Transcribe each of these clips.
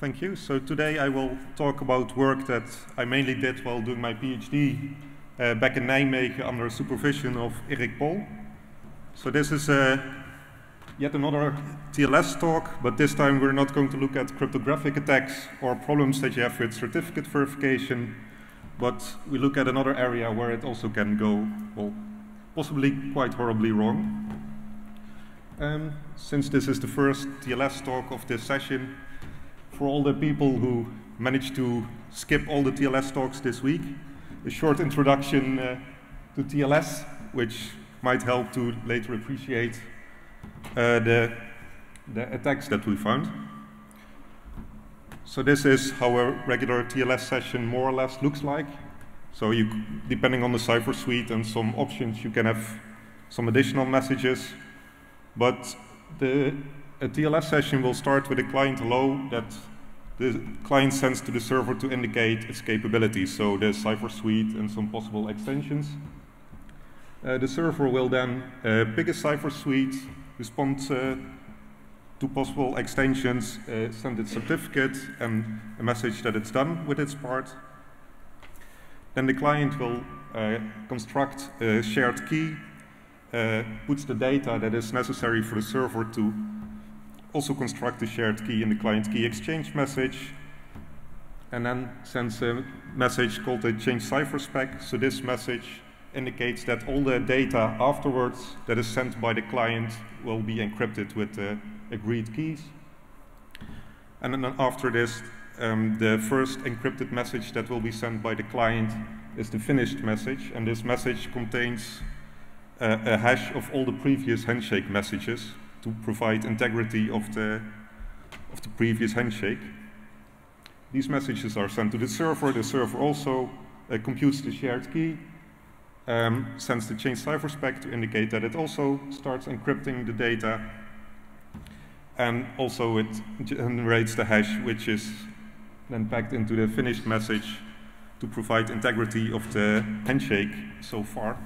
Thank you. So today I will talk about work that I mainly did while doing my PhD uh, back in Nijmegen under supervision of Erik Poll. So this is uh, yet another TLS talk, but this time we're not going to look at cryptographic attacks or problems that you have with certificate verification, but we look at another area where it also can go, well, possibly quite horribly wrong. Um, since this is the first TLS talk of this session, for all the people who managed to skip all the TLS talks this week, a short introduction uh, to TLS, which might help to later appreciate uh, the, the attacks that we found. So this is how a regular TLS session more or less looks like. So you, depending on the cipher suite and some options, you can have some additional messages. But the a TLS session will start with a client hello that the client sends to the server to indicate its capabilities, so the cipher suite and some possible extensions. Uh, the server will then uh, pick a cipher suite, respond uh, to possible extensions, uh, send its certificate and a message that it's done with its part. Then the client will uh, construct a shared key, uh, puts the data that is necessary for the server to also construct a shared key in the client key exchange message, and then sends a message called a change cipher spec. So this message indicates that all the data afterwards that is sent by the client will be encrypted with the agreed keys. And then after this, um, the first encrypted message that will be sent by the client is the finished message, and this message contains uh, a hash of all the previous handshake messages to provide integrity of the, of the previous handshake. These messages are sent to the server. The server also uh, computes the shared key, um, sends the change cipher spec to indicate that it also starts encrypting the data, and also it generates the hash, which is then packed into the finished message to provide integrity of the handshake so far.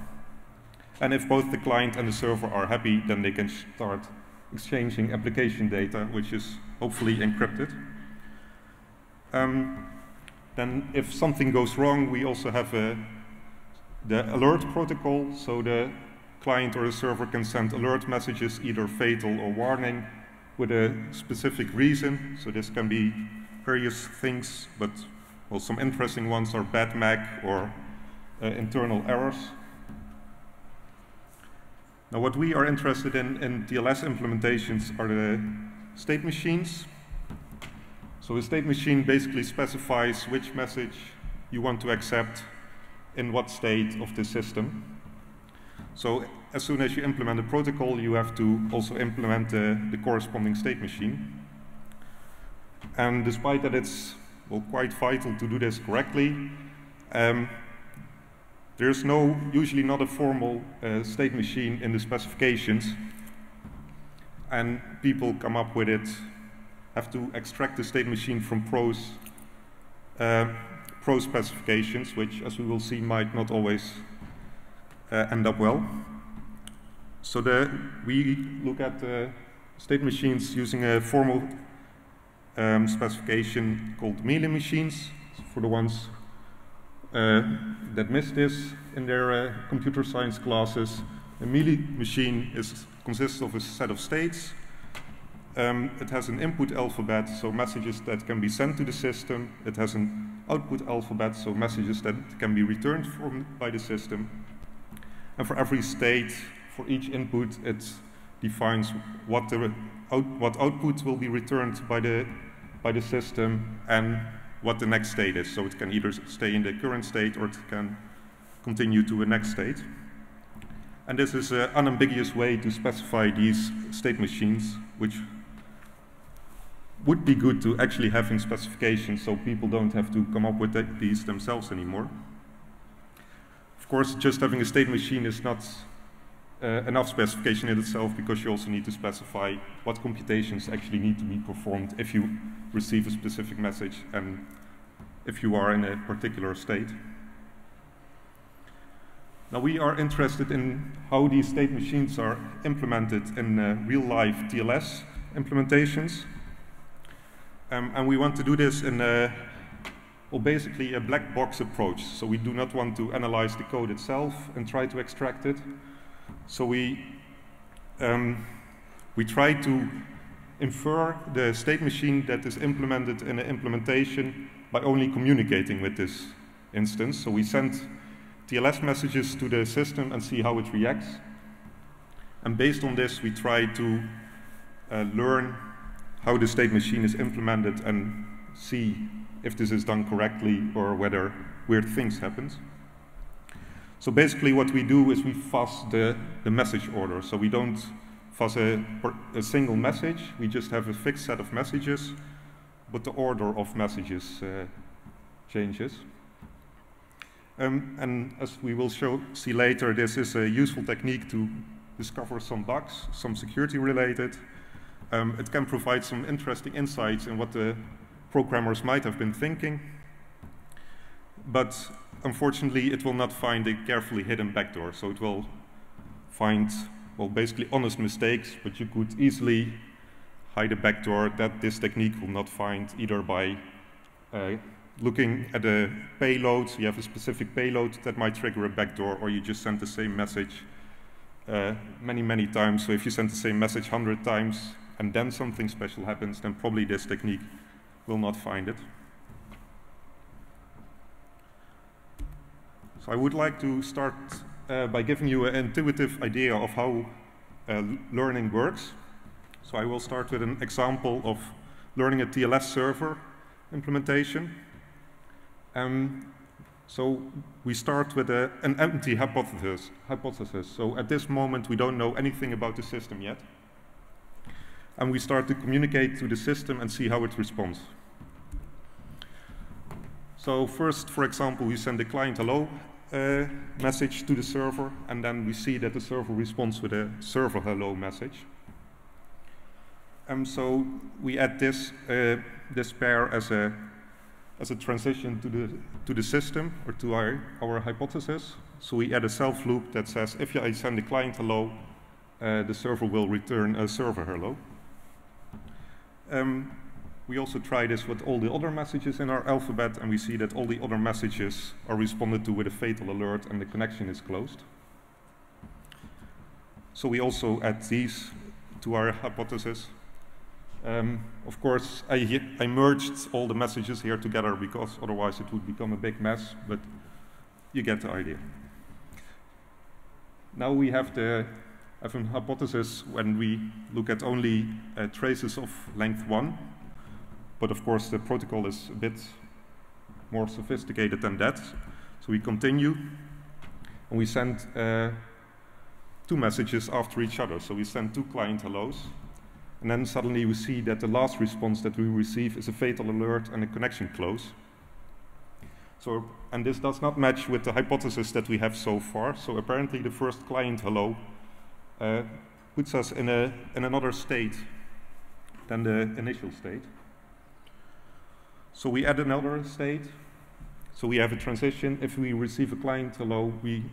And if both the client and the server are happy, then they can start exchanging application data, which is hopefully encrypted. Um, then if something goes wrong, we also have a, the alert protocol, so the client or the server can send alert messages, either fatal or warning, with a specific reason. So this can be various things, but well, some interesting ones are bad MAC or uh, internal errors. Now what we are interested in in TLS implementations are the state machines. So a state machine basically specifies which message you want to accept in what state of the system. So as soon as you implement a protocol, you have to also implement the, the corresponding state machine. And despite that it's well, quite vital to do this correctly, um, there's no, usually not a formal uh, state machine in the specifications, and people come up with it, have to extract the state machine from prose, uh, prose specifications, which, as we will see, might not always uh, end up well. So the, we look at state machines using a formal um, specification called Mealy machines, for the ones uh, that missed this in their uh, computer science classes. A Mealy machine is, consists of a set of states. Um, it has an input alphabet, so messages that can be sent to the system. It has an output alphabet, so messages that can be returned from, by the system. And for every state, for each input, it defines what, the out, what output will be returned by the, by the system and what the next state is. So it can either stay in the current state or it can continue to a next state. And this is an unambiguous way to specify these state machines, which would be good to actually have in specifications so people don't have to come up with these themselves anymore. Of course, just having a state machine is not uh, enough specification in itself because you also need to specify what computations actually need to be performed if you receive a specific message and if you are in a particular state. Now we are interested in how these state machines are implemented in uh, real-life TLS implementations. Um, and we want to do this in a, well, basically a black box approach. So we do not want to analyze the code itself and try to extract it. So we, um, we try to infer the state machine that is implemented in the implementation by only communicating with this instance. So we send TLS messages to the system and see how it reacts. And based on this, we try to uh, learn how the state machine is implemented and see if this is done correctly or whether weird things happen. So basically what we do is we fuzz the, the message order. So we don't fuzz a, a single message, we just have a fixed set of messages, but the order of messages uh, changes. Um, and as we will show, see later, this is a useful technique to discover some bugs, some security related. Um, it can provide some interesting insights in what the programmers might have been thinking. But unfortunately, it will not find a carefully hidden backdoor. So it will find, well, basically honest mistakes, but you could easily hide a backdoor that this technique will not find either by uh, looking at a payload, you have a specific payload that might trigger a backdoor, or you just send the same message uh, many, many times. So if you send the same message 100 times and then something special happens, then probably this technique will not find it. So I would like to start uh, by giving you an intuitive idea of how uh, learning works. So I will start with an example of learning a TLS server implementation. Um, so we start with a, an empty hypothesis, hypothesis. So at this moment, we don't know anything about the system yet. And we start to communicate to the system and see how it responds. So first, for example, we send the client hello message to the server, and then we see that the server responds with a server hello message. And so we add this, uh, this pair as a as a transition to the, to the system or to our, our hypothesis. So we add a self loop that says if I send the client hello, uh, the server will return a server hello. Um, we also try this with all the other messages in our alphabet, and we see that all the other messages are responded to with a fatal alert and the connection is closed. So we also add these to our hypothesis. Um, of course, I, I, merged all the messages here together because otherwise it would become a big mess, but you get the idea. Now we have the have a hypothesis when we look at only uh, traces of length 1, but of course the protocol is a bit more sophisticated than that. So we continue, and we send uh, two messages after each other. So we send two client hellos, and then suddenly we see that the last response that we receive is a fatal alert and a connection close. So, and this does not match with the hypothesis that we have so far. So apparently the first client hello uh, puts us in, a, in another state than the initial state. So we add another state. So we have a transition. If we receive a client hello, we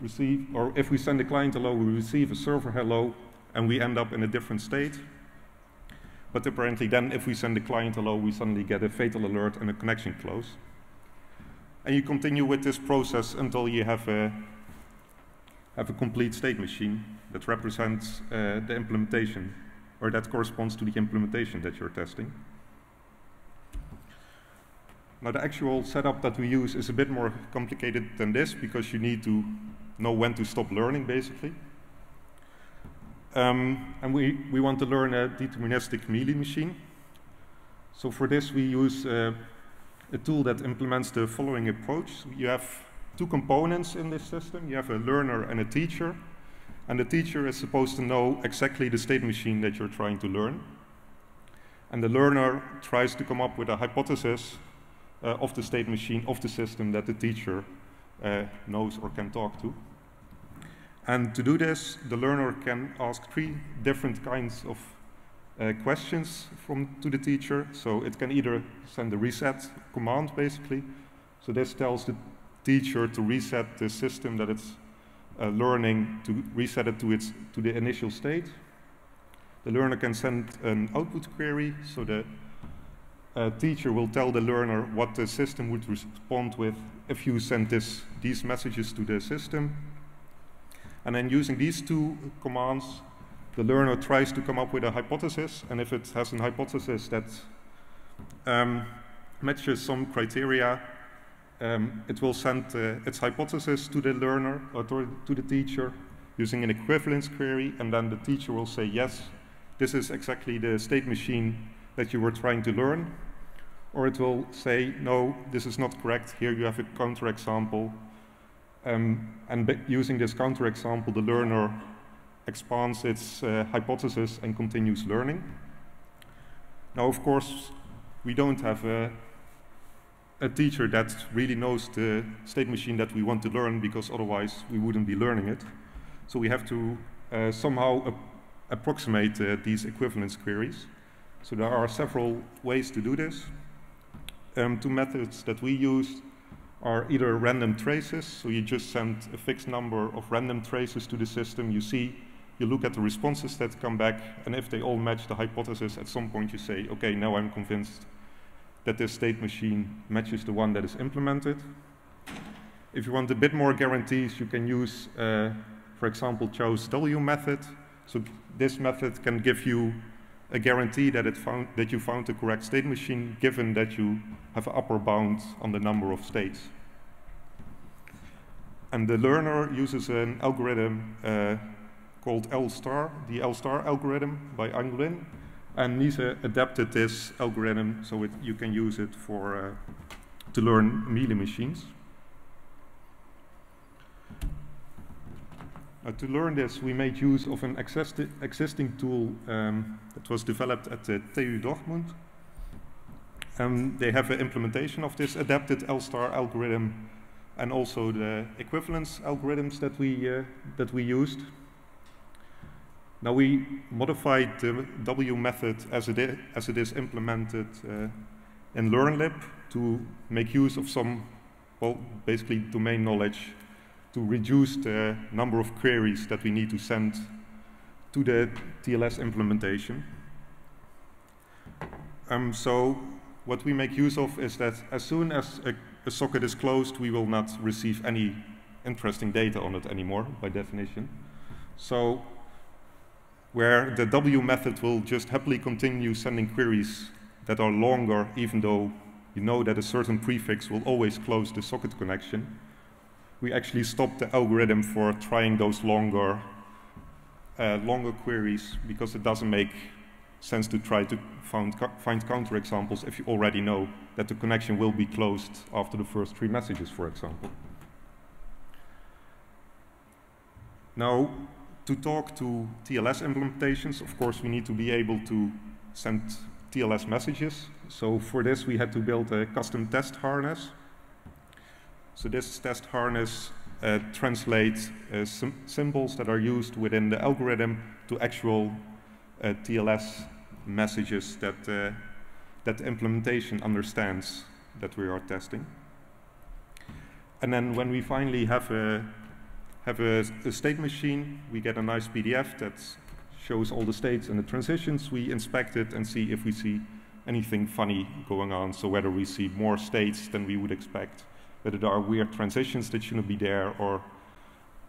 receive, or if we send a client hello, we receive a server hello, and we end up in a different state. But apparently then if we send the client hello, we suddenly get a fatal alert and a connection close. And you continue with this process until you have a, have a complete state machine that represents uh, the implementation, or that corresponds to the implementation that you're testing. Now the actual setup that we use is a bit more complicated than this because you need to know when to stop learning basically. Um, and we, we want to learn a deterministic Mealy machine. So for this we use uh, a tool that implements the following approach. You have two components in this system. You have a learner and a teacher. And the teacher is supposed to know exactly the state machine that you're trying to learn. And the learner tries to come up with a hypothesis uh, of the state machine of the system that the teacher uh, knows or can talk to. And to do this, the learner can ask three different kinds of uh, questions from, to the teacher. So it can either send a reset command, basically. So this tells the teacher to reset the system that it's uh, learning, to reset it to, its, to the initial state. The learner can send an output query, so the a teacher will tell the learner what the system would respond with if you send this, these messages to the system. And then using these two commands, the learner tries to come up with a hypothesis, and if it has a hypothesis that um, matches some criteria, um, it will send uh, its hypothesis to the learner or to the teacher using an equivalence query, and then the teacher will say, yes, this is exactly the state machine that you were trying to learn. Or it will say, no, this is not correct. Here you have a counterexample. Um, and using this counterexample, the learner expands its uh, hypothesis and continues learning. Now, of course, we don't have a, a teacher that really knows the state machine that we want to learn because otherwise we wouldn't be learning it. So we have to uh, somehow approximate uh, these equivalence queries. So there are several ways to do this. Um, two methods that we use are either random traces, so you just send a fixed number of random traces to the system, you see, you look at the responses that come back, and if they all match the hypothesis, at some point you say, okay, now I'm convinced that this state machine matches the one that is implemented. If you want a bit more guarantees, you can use, uh, for example, Chow's W method. So this method can give you a guarantee that, it found, that you found the correct state machine, given that you have an upper bound on the number of states. And the learner uses an algorithm uh, called L-star, the L-star algorithm by Angluin. And Niese adapted this algorithm so it, you can use it for, uh, to learn Mealy machines. Uh, to learn this, we made use of an existi existing tool um, that was developed at the TU Dortmund. Um, they have an implementation of this adapted L-star algorithm and also the equivalence algorithms that we, uh, that we used. Now we modified the W method as it is, as it is implemented uh, in LearnLib to make use of some, well, basically domain knowledge to reduce the number of queries that we need to send to the TLS implementation. Um, so what we make use of is that as soon as a, a, socket is closed, we will not receive any interesting data on it anymore, by definition. So where the W method will just happily continue sending queries that are longer, even though you know that a certain prefix will always close the socket connection, we actually stopped the algorithm for trying those longer, uh, longer queries because it doesn't make sense to try to find, find counterexamples if you already know that the connection will be closed after the first three messages, for example. Now, to talk to TLS implementations, of course, we need to be able to send TLS messages. So for this, we had to build a custom test harness so this test harness uh, translates uh, symbols that are used within the algorithm to actual uh, TLS messages that, uh, that the implementation understands that we are testing. And then when we finally have a, have a, a state machine, we get a nice PDF that shows all the states and the transitions. We inspect it and see if we see anything funny going on. So whether we see more states than we would expect, whether there are weird transitions that shouldn't be there, or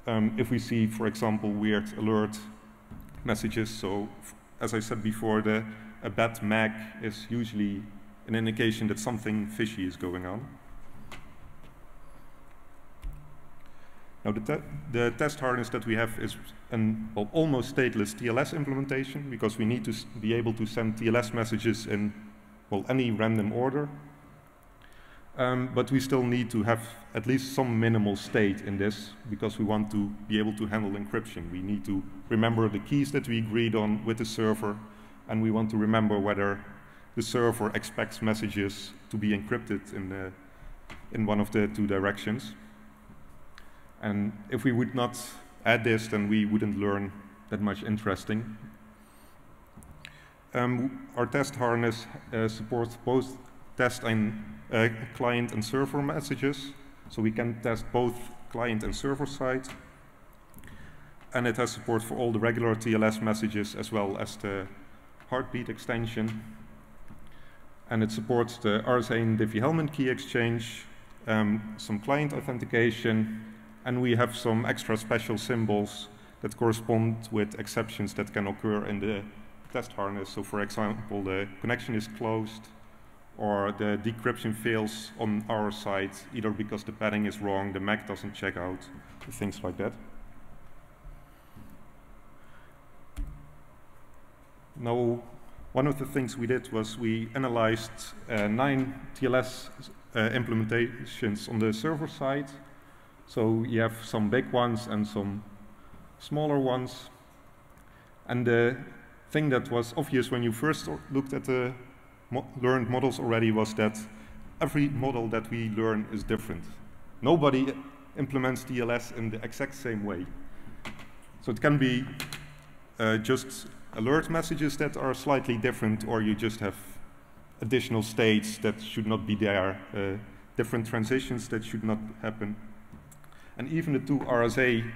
um, if we see, for example, weird alert messages. So, as I said before, the, a bad MAC is usually an indication that something fishy is going on. Now, the, te the test harness that we have is an well, almost stateless TLS implementation because we need to be able to send TLS messages in well, any random order um, but we still need to have at least some minimal state in this because we want to be able to handle encryption. We need to remember the keys that we agreed on with the server, and we want to remember whether the server expects messages to be encrypted in, the, in one of the two directions. And if we would not add this, then we wouldn't learn that much interesting. Um, our test harness uh, supports both test and uh, client and server messages. So we can test both client and server side. And it has support for all the regular TLS messages as well as the heartbeat extension. and it supports the RSA and Diffie-Hellman key exchange, um, some client authentication, and we have some extra special symbols that correspond with exceptions that can occur in the test harness. So for example, the connection is closed or the decryption fails on our side, either because the padding is wrong, the MAC doesn't check out, things like that. Now, one of the things we did was we analyzed uh, nine TLS uh, implementations on the server side. So you have some big ones and some smaller ones. And the thing that was obvious when you first looked at the mo learned models already was that every model that we learn is different. Nobody implements TLS in the exact same way. So it can be uh, just alert messages that are slightly different, or you just have additional states that should not be there, uh, different transitions that should not happen. And even the two RSA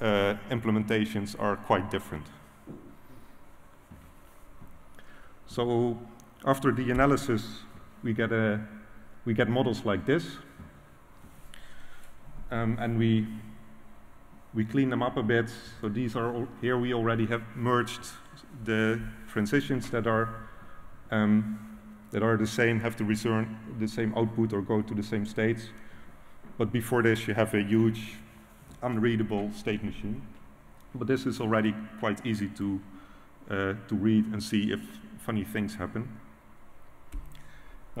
uh, implementations are quite different. So after the analysis, we get, a, we get models like this. Um, and we, we clean them up a bit. So these are, here we already have merged the transitions that are, um, that are the same, have to return the same output or go to the same states. But before this, you have a huge unreadable state machine. But this is already quite easy to, uh, to read and see if funny things happen.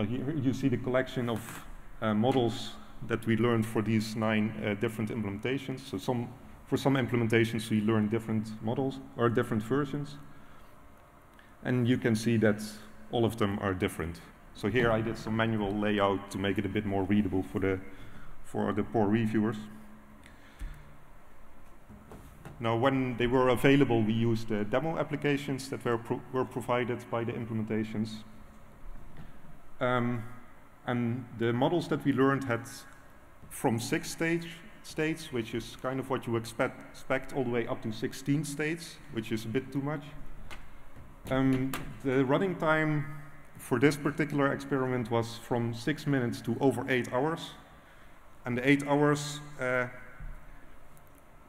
Here you see the collection of uh, models that we learned for these nine uh, different implementations. So some, for some implementations we learned different models or different versions. And you can see that all of them are different. So here I did some manual layout to make it a bit more readable for the, for the poor reviewers. Now, when they were available, we used the demo applications that were, pro were provided by the implementations. Um, and the models that we learned had from six stage, states, which is kind of what you expect, expect, all the way up to 16 states, which is a bit too much. Um, the running time for this particular experiment was from six minutes to over eight hours. And the eight hours uh,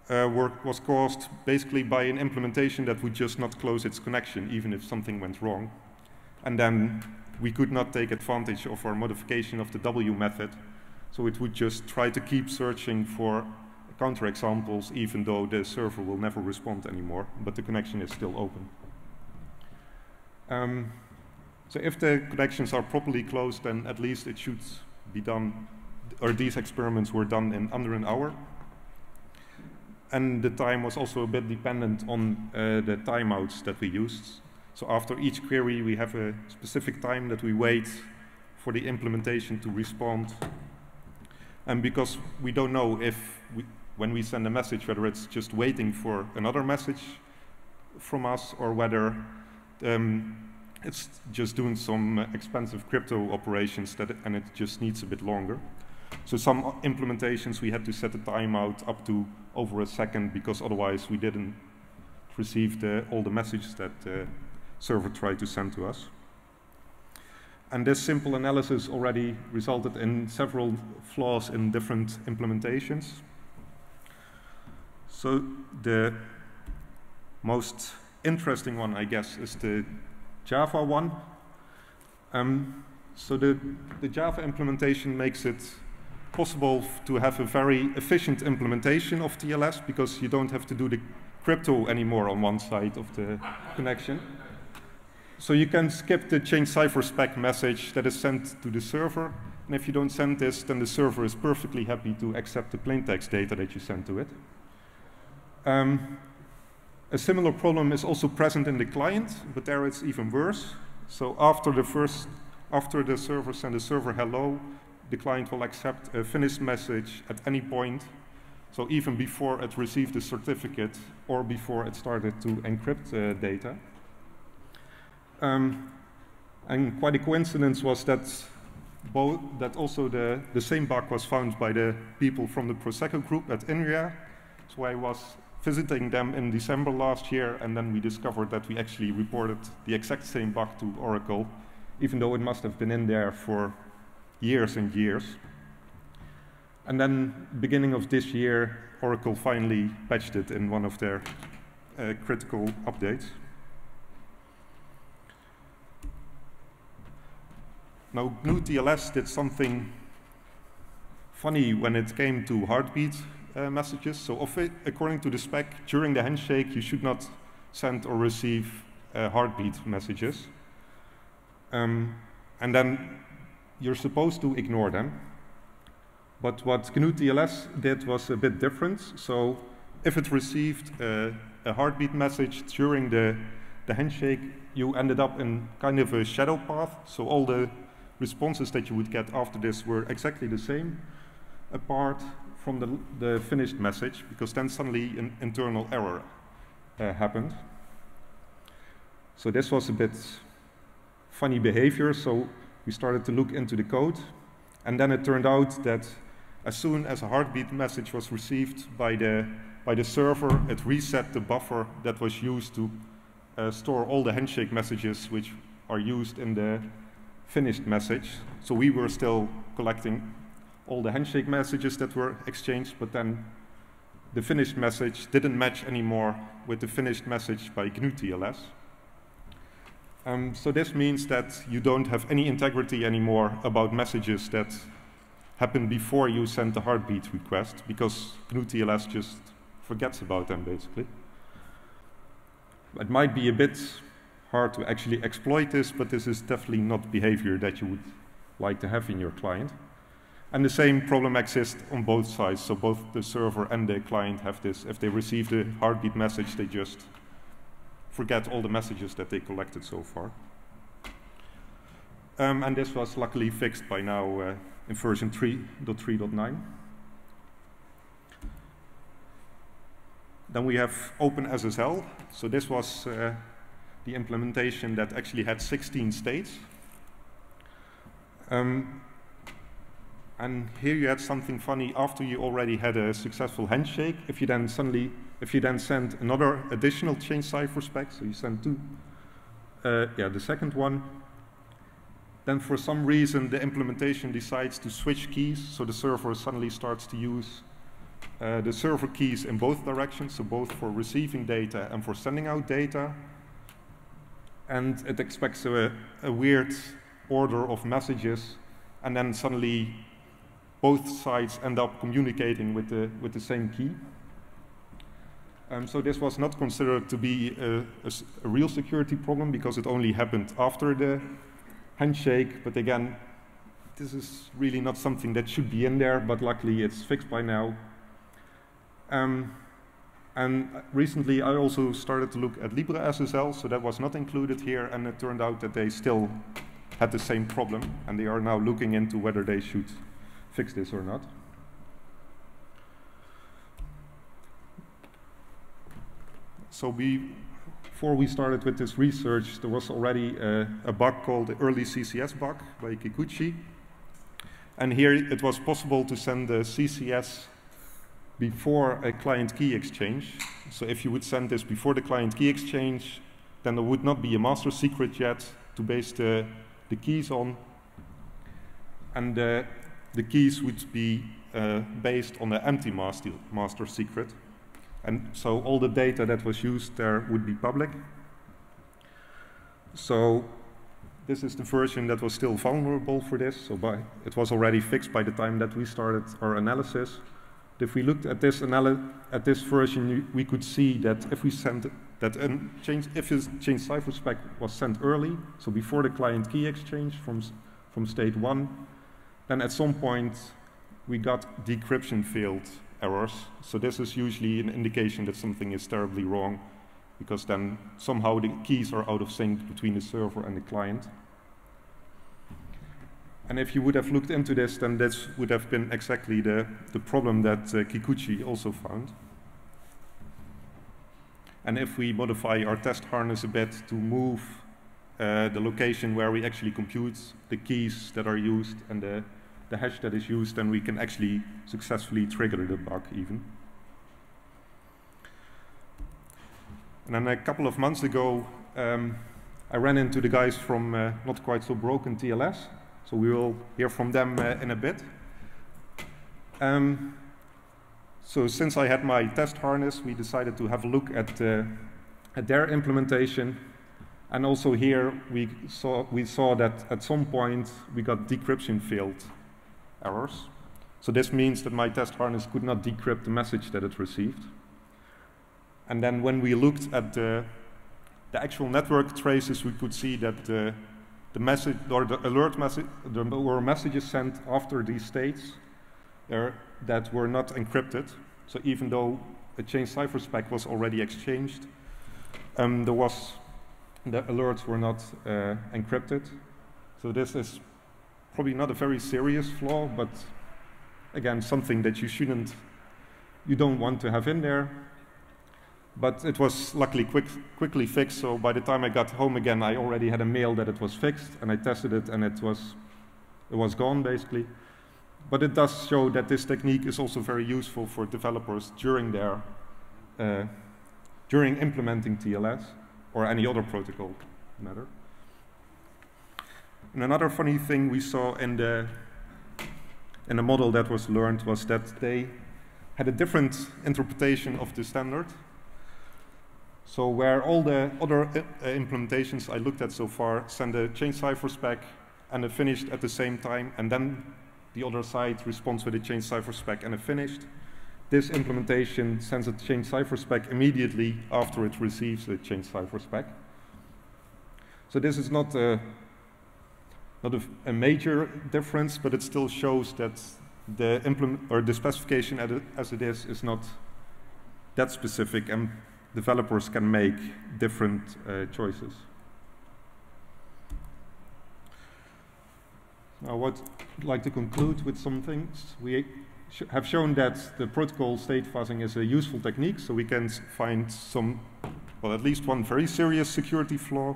uh, work was caused basically by an implementation that would just not close its connection, even if something went wrong. And then we could not take advantage of our modification of the W method, so it would just try to keep searching for counterexamples, even though the server will never respond anymore, but the connection is still open. Um, so if the connections are properly closed, then at least it should be done, or these experiments were done in under an hour and the time was also a bit dependent on uh, the timeouts that we used. So after each query, we have a specific time that we wait for the implementation to respond. And because we don't know if, we, when we send a message, whether it's just waiting for another message from us or whether um, it's just doing some expensive crypto operations that, and it just needs a bit longer. So some implementations we had to set the timeout up to over a second because otherwise we didn't receive the, all the messages that the server tried to send to us. And this simple analysis already resulted in several flaws in different implementations. So the most interesting one, I guess, is the Java one. Um, so the, the Java implementation makes it possible to have a very efficient implementation of TLS because you don't have to do the crypto anymore on one side of the connection. So you can skip the change cipher spec message that is sent to the server. And if you don't send this, then the server is perfectly happy to accept the plaintext data that you send to it. Um, a similar problem is also present in the client, but there it's even worse. So after the first, after the server sends the server hello, the client will accept a finished message at any point, so even before it received the certificate or before it started to encrypt uh, data. Um, and quite a coincidence was that both, that also the, the same bug was found by the people from the Prosecco group at INRIA. So I was visiting them in December last year, and then we discovered that we actually reported the exact same bug to Oracle even though it must have been in there for years and years. And then, beginning of this year, Oracle finally patched it in one of their uh, critical updates. Now, GnuTLS did something funny when it came to heartbeat uh, messages. So, it, according to the spec, during the handshake, you should not send or receive uh, heartbeat messages. Um, and then you're supposed to ignore them. But what GnuTLS did was a bit different. So if it received a, a heartbeat message during the, the handshake, you ended up in kind of a shadow path. So all the responses that you would get after this were exactly the same, apart from the, the finished message, because then suddenly an internal error uh, happened. So this was a bit funny behavior. So we started to look into the code. And then it turned out that as soon as a heartbeat message was received by the, by the server, it reset the buffer that was used to uh, store all the handshake messages which are used in the finished message. So we were still collecting all the handshake messages that were exchanged, but then the finished message didn't match anymore with the finished message by GnuTLS. Um, so this means that you don't have any integrity anymore about messages that happen before you send the heartbeat request because GnuTLS just forgets about them basically. It might be a bit hard to actually exploit this, but this is definitely not behavior that you would like to have in your client. And the same problem exists on both sides. So both the server and the client have this. If they receive the heartbeat message, they just forget all the messages that they collected so far. Um, and this was luckily fixed by now uh, in version 3.3.9. Then we have OpenSSL. So this was uh, the implementation that actually had 16 states. Um, and here you had something funny after you already had a successful handshake. If you then suddenly, if you then send another additional change cipher spec, so you send two, uh, yeah, the second one, then for some reason the implementation decides to switch keys, so the server suddenly starts to use uh, the server keys in both directions, so both for receiving data and for sending out data. And it expects a, a weird order of messages, and then suddenly both sides end up communicating with the, with the same key. Um, so this was not considered to be a, a, a, real security problem because it only happened after the handshake. But again, this is really not something that should be in there, but luckily it's fixed by now. Um, and recently I also started to look at LibreSSL, so that was not included here, and it turned out that they still had the same problem, and they are now looking into whether they should fix this or not. So we, before we started with this research, there was already a, a bug called the early CCS bug by Kikuchi. And here it was possible to send the CCS before a client key exchange. So if you would send this before the client key exchange, then there would not be a master secret yet to base the, the keys on. And uh, the keys would be uh, based on the empty master, master secret. And so all the data that was used there would be public. So this is the version that was still vulnerable for this. So by, it was already fixed by the time that we started our analysis. If we looked at this at this version, we could see that if we sent that a change, if this change cipher spec was sent early, so before the client key exchange from from state one, then at some point, we got decryption failed errors. So this is usually an indication that something is terribly wrong, because then somehow the keys are out of sync between the server and the client. And if you would have looked into this, then this would have been exactly the, the problem that uh, Kikuchi also found. And if we modify our test harness a bit to move uh, the location where we actually compute the keys that are used and the the hash that is used, then we can actually successfully trigger the bug even. And then a couple of months ago, um, I ran into the guys from uh, Not Quite So Broken TLS, so we will hear from them uh, in a bit. Um, so since I had my test harness, we decided to have a look at, uh, at their implementation. And also here, we saw, we saw that at some point, we got decryption failed errors. So this means that my test harness could not decrypt the message that it received. And then when we looked at the, the actual network traces, we could see that the, the message or the alert message, there were messages sent after these states there that were not encrypted. So even though a change cipher spec was already exchanged, um, there was the alerts were not uh, encrypted. So this is probably not a very serious flaw, but again, something that you shouldn't, you don't want to have in there. But it was luckily quick, quickly fixed, so by the time I got home again, I already had a mail that it was fixed, and I tested it, and it was, it was gone, basically. But it does show that this technique is also very useful for developers during their, uh, during implementing TLS, or any other protocol matter. And another funny thing we saw in the in the model that was learned was that they had a different interpretation of the standard. So where all the other uh, implementations I looked at so far send a change cipher spec and a finished at the same time, and then the other side responds with a change cipher spec and a finished. This implementation sends a change cipher spec immediately after it receives the change cipher spec. So this is not a not a, a, major difference, but it still shows that the implement or the specification as as it is is not that specific, and developers can make different uh, choices. Now, what I'd like to conclude with some things. We sh have shown that the protocol state fuzzing is a useful technique, so we can find some, well, at least one very serious security flaw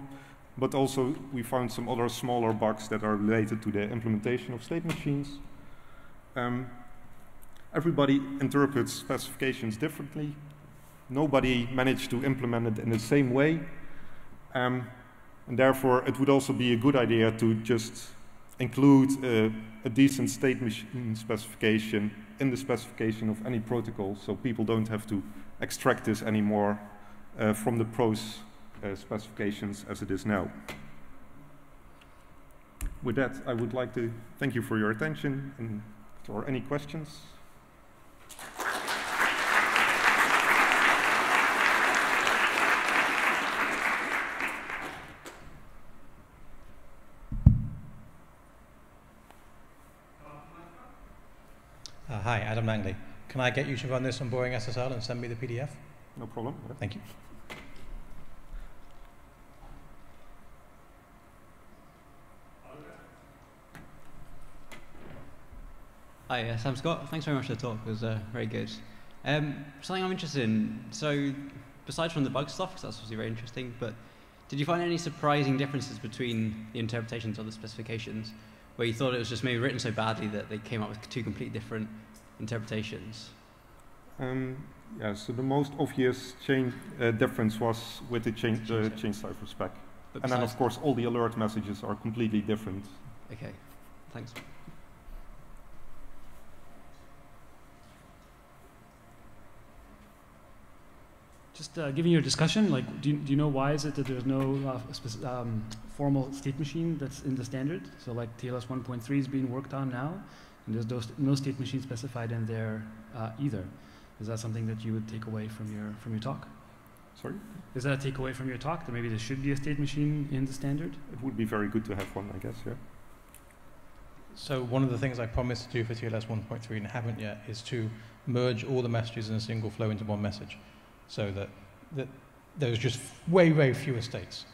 but also we found some other smaller bugs that are related to the implementation of state machines. Um, everybody interprets specifications differently. Nobody managed to implement it in the same way. Um, and therefore, it would also be a good idea to just include a, a decent state machine specification in the specification of any protocol so people don't have to extract this anymore uh, from the prose uh, specifications as it is now. With that, I would like to thank you for your attention and for any questions. Uh, hi, Adam Langley. Can I get you to run this on BoringSSL and send me the PDF? No problem. Thank you. Hi, uh, Sam Scott. Thanks very much for the talk. It was uh, very good. Um, something I'm interested in. So, besides from the bug stuff, because that's obviously very interesting, but did you find any surprising differences between the interpretations of the specifications, where you thought it was just maybe written so badly that they came up with two completely different interpretations? Um, yeah, so the most obvious change, uh, difference was with the change, uh, change cipher spec. and then, of course, all the alert messages are completely different. Okay, thanks. Just uh, giving you a discussion, like, do you, do you know why is it that there's no uh, um, formal state machine that's in the standard? So like TLS 1.3 is being worked on now, and there's those, no state machine specified in there uh, either. Is that something that you would take away from your, from your talk? Sorry? Is that a takeaway from your talk, that maybe there should be a state machine in the standard? It would be very good to have one, I guess, yeah. So one of the things I promised to do for TLS 1.3 and haven't yet is to merge all the messages in a single flow into one message so that, that there's just way, way fewer states.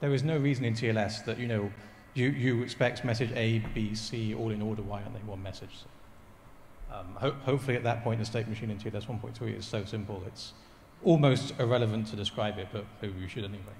There is no reason in TLS that, you know, you, you expect message A, B, C, all in order, why aren't they one message? Um, ho hopefully at that point the state machine in TLS 1.3 is so simple it's almost irrelevant to describe it, but maybe we should anyway.